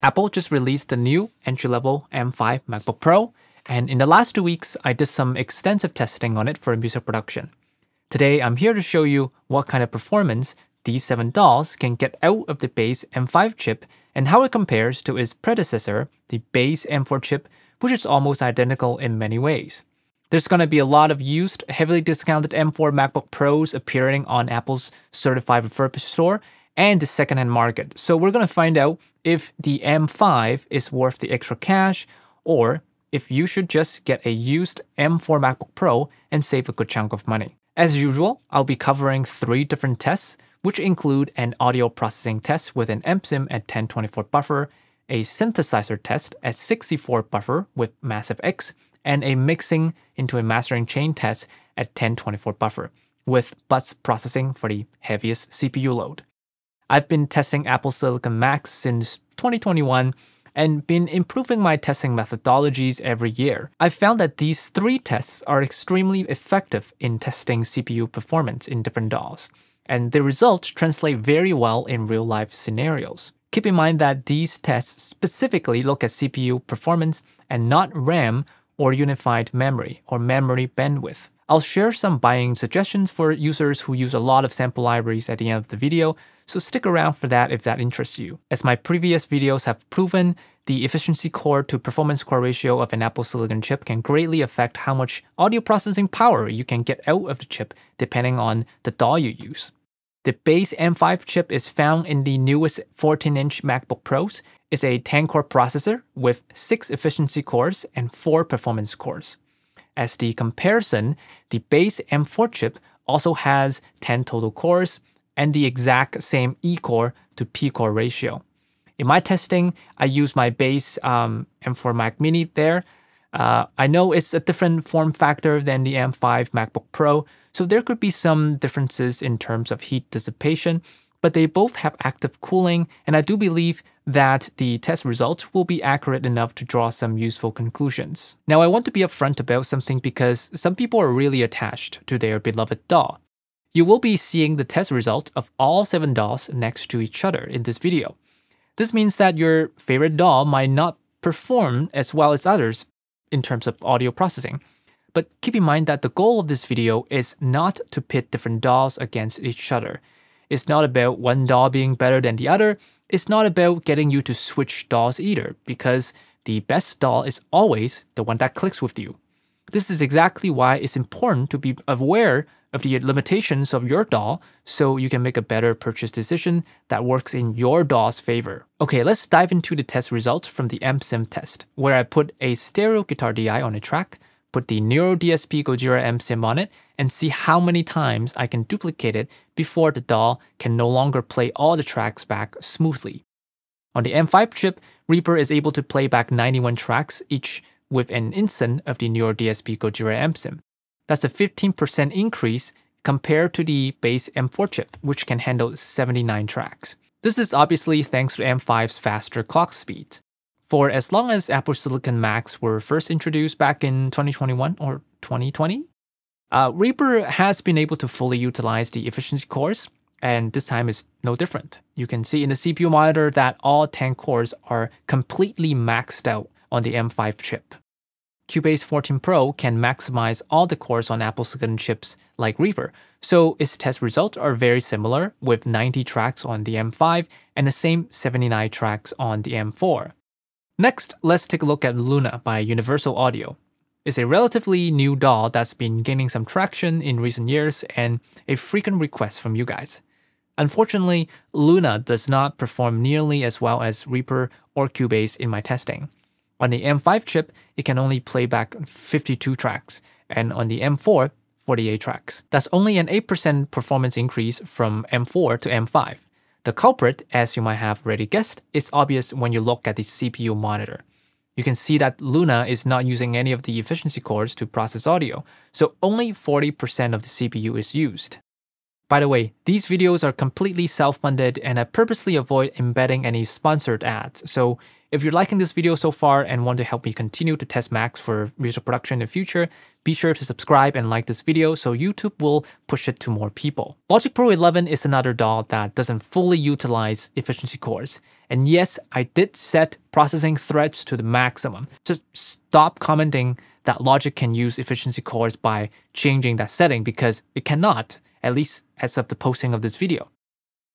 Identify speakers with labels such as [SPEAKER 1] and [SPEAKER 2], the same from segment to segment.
[SPEAKER 1] Apple just released the new entry level M5 MacBook Pro, and in the last two weeks, I did some extensive testing on it for music production. Today, I'm here to show you what kind of performance these seven DAWs can get out of the base M5 chip and how it compares to its predecessor, the base M4 chip, which is almost identical in many ways. There's going to be a lot of used, heavily discounted M4 MacBook Pros appearing on Apple's certified refurbished store and the secondhand market. So we're going to find out if the M5 is worth the extra cash or if you should just get a used M4 MacBook Pro and save a good chunk of money. As usual, I'll be covering three different tests, which include an audio processing test with an amp sim at 1024 buffer, a synthesizer test at 64 buffer with Massive X, and a mixing into a mastering chain test at 1024 buffer with bus processing for the heaviest CPU load. I've been testing Apple Silicon Macs since 2021 and been improving my testing methodologies every year. I found that these three tests are extremely effective in testing CPU performance in different DAWs, and the results translate very well in real life scenarios. Keep in mind that these tests specifically look at CPU performance and not RAM or unified memory or memory bandwidth. I'll share some buying suggestions for users who use a lot of sample libraries at the end of the video, so stick around for that if that interests you. As my previous videos have proven, the efficiency core to performance core ratio of an Apple Silicon chip can greatly affect how much audio processing power you can get out of the chip depending on the DAW you use. The base M5 chip is found in the newest 14-inch MacBook Pros. It's a 10-core processor with 6 efficiency cores and 4 performance cores. As the comparison, the base M4 chip also has 10 total cores and the exact same E-core to P-core ratio. In my testing, I use my base um, M4 Mac Mini there. Uh, I know it's a different form factor than the M5 MacBook Pro, so there could be some differences in terms of heat dissipation, but they both have active cooling, and I do believe that the test results will be accurate enough to draw some useful conclusions. Now, I want to be upfront about something because some people are really attached to their beloved DAW. You will be seeing the test result of all 7 DAWs next to each other in this video. This means that your favorite DAW might not perform as well as others in terms of audio processing. But keep in mind that the goal of this video is not to pit different DAWs against each other. It's not about one DAW being better than the other. It's not about getting you to switch DAWs either, because the best DAW is always the one that clicks with you. This is exactly why it's important to be aware of the limitations of your DAW so you can make a better purchase decision that works in your DAW's favor. Okay, let's dive into the test results from the amp sim test, where I put a stereo guitar DI on a track, put the Neural DSP Gojira amp sim on it, and see how many times I can duplicate it before the DAW can no longer play all the tracks back smoothly. On the M5 chip, Reaper is able to play back 91 tracks each with an instant of the Neural DSP Gojira amp sim. That's a 15% increase compared to the base M4 chip, which can handle 79 tracks. This is obviously thanks to M5's faster clock speeds. For as long as Apple Silicon Macs were first introduced back in 2021 or 2020, uh, Reaper has been able to fully utilize the efficiency cores, and this time is no different. You can see in the CPU monitor that all 10 cores are completely maxed out on the M5 chip. Cubase 14 Pro can maximize all the cores on Apple Silicon chips like Reaper, so its test results are very similar with 90 tracks on the M5 and the same 79 tracks on the M4. Next, let's take a look at Luna by Universal Audio. It's a relatively new DAW that's been gaining some traction in recent years and a frequent request from you guys. Unfortunately, Luna does not perform nearly as well as Reaper or Cubase in my testing. On the M5 chip, it can only play back 52 tracks, and on the M4, 48 tracks. That's only an 8% performance increase from M4 to M5. The culprit, as you might have already guessed, is obvious when you look at the CPU monitor. You can see that Luna is not using any of the efficiency cores to process audio, so only 40% of the CPU is used. By the way, these videos are completely self-funded and I purposely avoid embedding any sponsored ads. So if you're liking this video so far and want to help me continue to test Macs for visual production in the future, be sure to subscribe and like this video so YouTube will push it to more people. Logic Pro 11 is another DAW that doesn't fully utilize efficiency cores. And yes, I did set processing threads to the maximum. Just stop commenting that Logic can use efficiency cores by changing that setting because it cannot at least as of the posting of this video.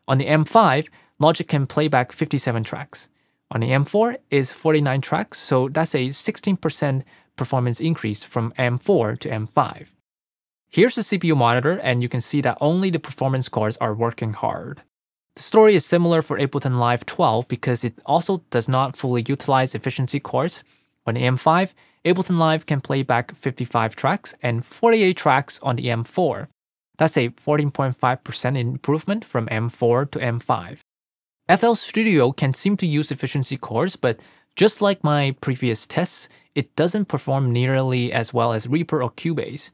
[SPEAKER 1] On the M5, Logic can play back 57 tracks. On the M4 is 49 tracks, so that's a 16% performance increase from M4 to M5. Here's the CPU monitor, and you can see that only the performance cores are working hard. The story is similar for Ableton Live 12 because it also does not fully utilize efficiency cores. On the M5, Ableton Live can play back 55 tracks and 48 tracks on the M4. That's a 14.5% improvement from M4 to M5. FL Studio can seem to use efficiency cores, but just like my previous tests, it doesn't perform nearly as well as Reaper or Cubase.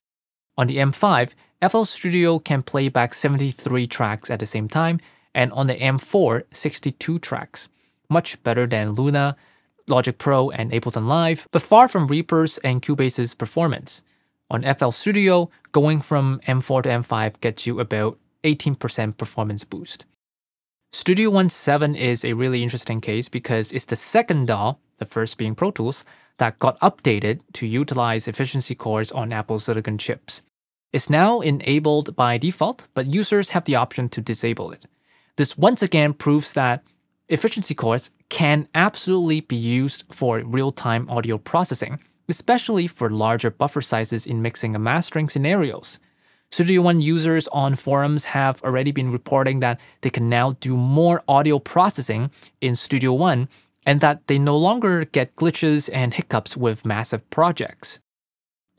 [SPEAKER 1] On the M5, FL Studio can play back 73 tracks at the same time, and on the M4, 62 tracks. Much better than Luna, Logic Pro, and Ableton Live, but far from Reaper's and Cubase's performance. On FL Studio, going from M4 to M5 gets you about 18% performance boost. Studio One 7 is a really interesting case because it's the second DAW, the first being Pro Tools, that got updated to utilize efficiency cores on Apple Silicon chips. It's now enabled by default, but users have the option to disable it. This once again proves that efficiency cores can absolutely be used for real-time audio processing, especially for larger buffer sizes in mixing and mastering scenarios. Studio One users on forums have already been reporting that they can now do more audio processing in Studio One and that they no longer get glitches and hiccups with massive projects.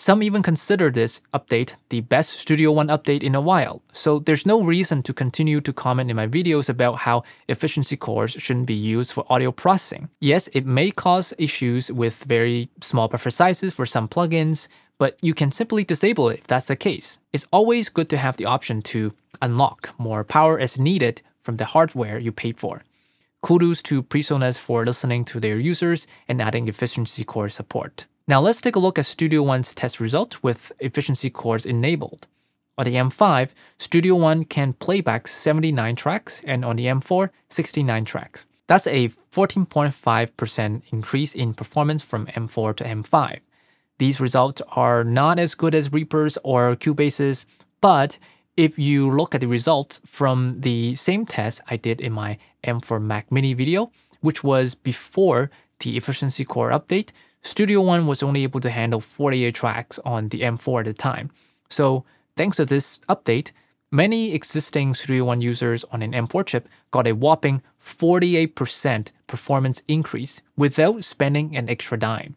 [SPEAKER 1] Some even consider this update the best Studio One update in a while, so there's no reason to continue to comment in my videos about how efficiency cores shouldn't be used for audio processing. Yes, it may cause issues with very small buffer sizes for some plugins, but you can simply disable it if that's the case. It's always good to have the option to unlock more power as needed from the hardware you paid for. Kudos to PreSonus for listening to their users and adding efficiency core support. Now let's take a look at Studio One's test result with efficiency cores enabled. On the M5, Studio One can play back 79 tracks, and on the M4, 69 tracks. That's a 14.5% increase in performance from M4 to M5. These results are not as good as Reaper's or Cubase's, but if you look at the results from the same test I did in my M4 Mac Mini video, which was before the efficiency core update, Studio One was only able to handle 48 tracks on the M4 at the time. So, thanks to this update, many existing Studio One users on an M4 chip got a whopping 48% performance increase without spending an extra dime.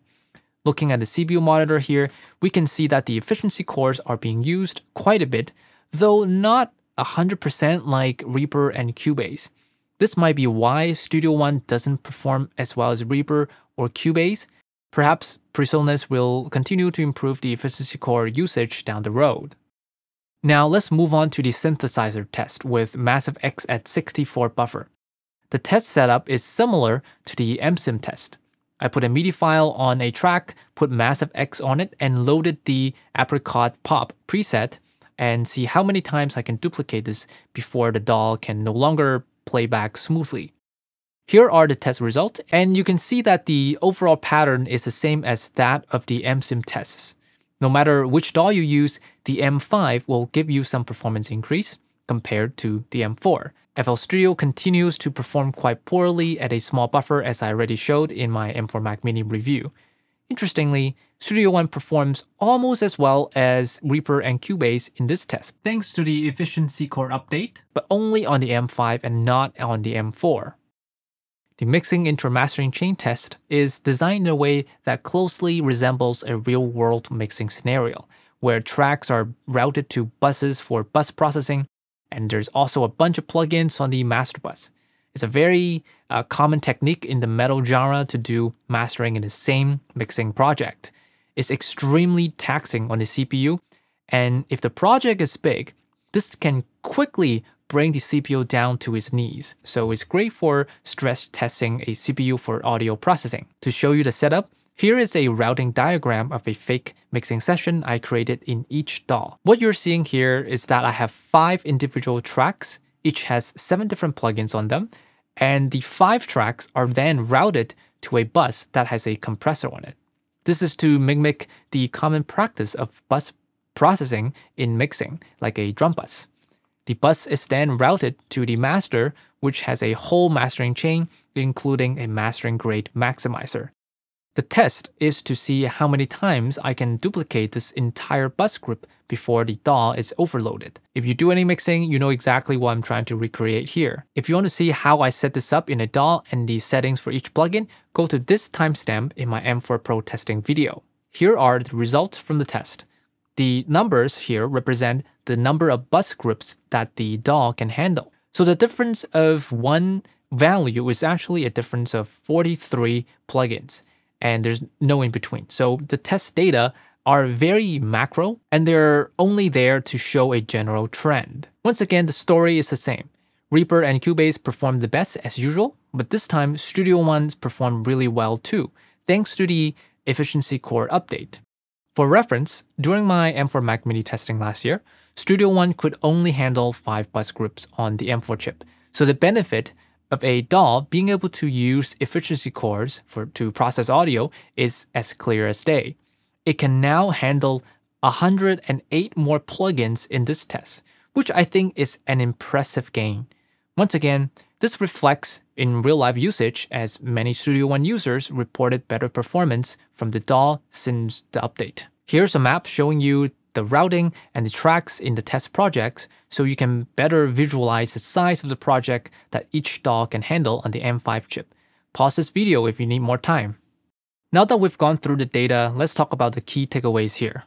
[SPEAKER 1] Looking at the CPU monitor here, we can see that the efficiency cores are being used quite a bit, though not 100% like Reaper and Cubase. This might be why Studio One doesn't perform as well as Reaper or Cubase, Perhaps PreSonus will continue to improve the efficiency core usage down the road. Now let's move on to the synthesizer test with Massive X at 64 buffer. The test setup is similar to the amp sim test. I put a MIDI file on a track, put Massive X on it, and loaded the Apricot Pop preset and see how many times I can duplicate this before the DAW can no longer play back smoothly. Here are the test results, and you can see that the overall pattern is the same as that of the amp sim tests. No matter which DAW you use, the M5 will give you some performance increase compared to the M4. FL Studio continues to perform quite poorly at a small buffer as I already showed in my M4 Mac Mini review. Interestingly, Studio One performs almost as well as Reaper and Cubase in this test, thanks to the efficiency core update, but only on the M5 and not on the M4. The mixing into mastering chain test is designed in a way that closely resembles a real world mixing scenario, where tracks are routed to buses for bus processing, and there's also a bunch of plugins on the master bus. It's a very uh, common technique in the metal genre to do mastering in the same mixing project. It's extremely taxing on the CPU, and if the project is big, This can quickly bring the CPU down to its knees, so it's great for stress testing a CPU for audio processing. To show you the setup, here is a routing diagram of a fake mixing session I created in each DAW. What you're seeing here is that I have five individual tracks, each has seven different plugins on them, and the five tracks are then routed to a bus that has a compressor on it. This is to mimic the common practice of bus processing in mixing, like a drum bus. The bus is then routed to the master, which has a whole mastering chain, including a mastering grade maximizer. The test is to see how many times I can duplicate this entire bus group before the DAW is overloaded. If you do any mixing, you know exactly what I'm trying to recreate here. If you want to see how I set this up in a DAW and the settings for each plugin, go to this timestamp in my M4 Pro testing video. Here are the results from the test. The numbers here represent the number of bus groups that the DAW can handle. So the difference of one value is actually a difference of 43 plugins and there's no in between. So the test data are very macro and they're only there to show a general trend. Once again, the story is the same. Reaper and Cubase performed the best as usual, but this time Studio One performed really well too, thanks to the efficiency core update. For reference, during my M4 Mac Mini testing last year, Studio One could only handle 5 bus groups on the M4 chip, so the benefit of a DAW being able to use efficiency cores for to process audio is as clear as day. It can now handle 108 more plugins in this test, which I think is an impressive gain. Once again, this reflects in real life usage as many Studio One users reported better performance from the DAW since the update. Here's a map showing you the routing and the tracks in the test projects so you can better visualize the size of the project that each DAW can handle on the M5 chip. Pause this video if you need more time. Now that we've gone through the data, let's talk about the key takeaways here.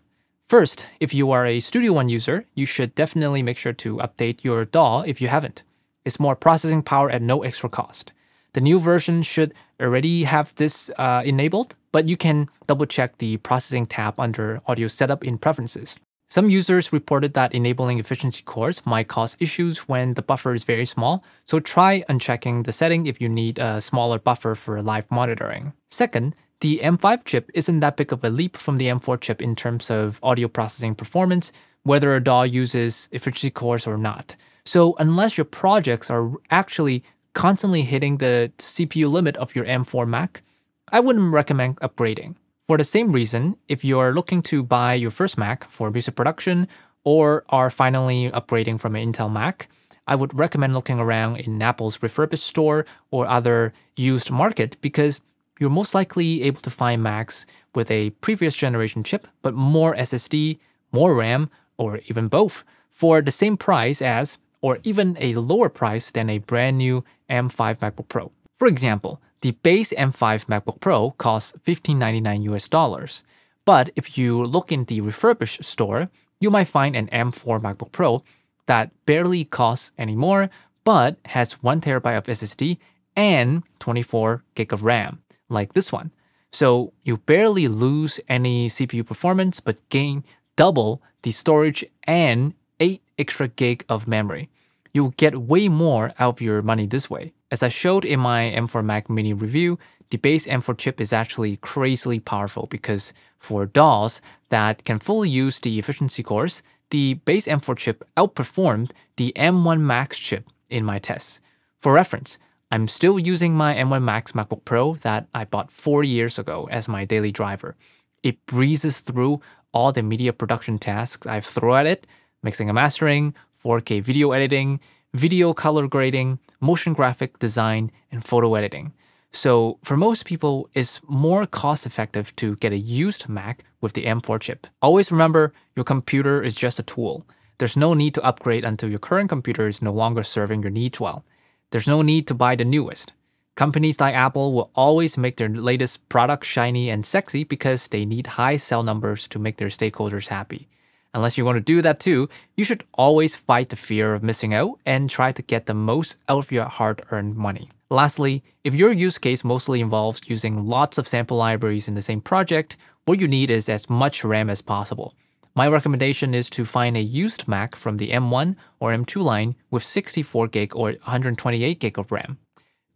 [SPEAKER 1] First, if you are a Studio One user, you should definitely make sure to update your DAW if you haven't. It's more processing power at no extra cost. The new version should already have this uh, enabled, but you can double check the processing tab under audio setup in preferences. Some users reported that enabling efficiency cores might cause issues when the buffer is very small, so try unchecking the setting if you need a smaller buffer for live monitoring. Second, the M5 chip isn't that big of a leap from the M4 chip in terms of audio processing performance, whether a DAW uses efficiency cores or not. So unless your projects are actually constantly hitting the CPU limit of your M4 Mac, I wouldn't recommend upgrading. For the same reason, if you're looking to buy your first Mac for music production or are finally upgrading from an Intel Mac, I would recommend looking around in Apple's refurbished store or other used market because you're most likely able to find Macs with a previous generation chip, but more SSD, more RAM, or even both for the same price as or even a lower price than a brand new M5 MacBook Pro. For example, the base M5 MacBook Pro costs 1599 US dollars. But if you look in the refurbished store, you might find an M4 MacBook Pro that barely costs any more, but has 1 terabyte of SSD and 24 gig of RAM, like this one. So you barely lose any CPU performance, but gain double the storage and 8 extra gig of memory. You'll get way more out of your money this way. As I showed in my M4 Mac Mini review, the base M4 chip is actually crazily powerful because for DAWs that can fully use the efficiency cores, the base M4 chip outperformed the M1 Max chip in my tests. For reference, I'm still using my M1 Max MacBook Pro that I bought four years ago as my daily driver. It breezes through all the media production tasks I've thrown at it, mixing and mastering, 4K video editing, video color grading, motion graphic design, and photo editing. So for most people, it's more cost effective to get a used Mac with the M4 chip. Always remember, your computer is just a tool. There's no need to upgrade until your current computer is no longer serving your needs well. There's no need to buy the newest. Companies like Apple will always make their latest product shiny and sexy because they need high sell numbers to make their stakeholders happy. Unless you want to do that too, you should always fight the fear of missing out and try to get the most out of your hard earned money. Lastly, if your use case mostly involves using lots of sample libraries in the same project, what you need is as much RAM as possible. My recommendation is to find a used Mac from the M1 or M2 line with 64 gig or 128 gig of RAM.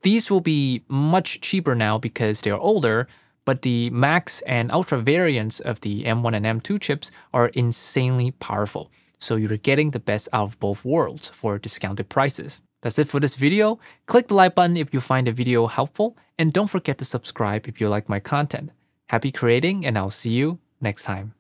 [SPEAKER 1] These will be much cheaper now because they are older, but the Max and Ultra variants of the M1 and M2 chips are insanely powerful. So you're getting the best out of both worlds for discounted prices. That's it for this video. Click the like button if you find the video helpful, and don't forget to subscribe if you like my content. Happy creating, and I'll see you next time.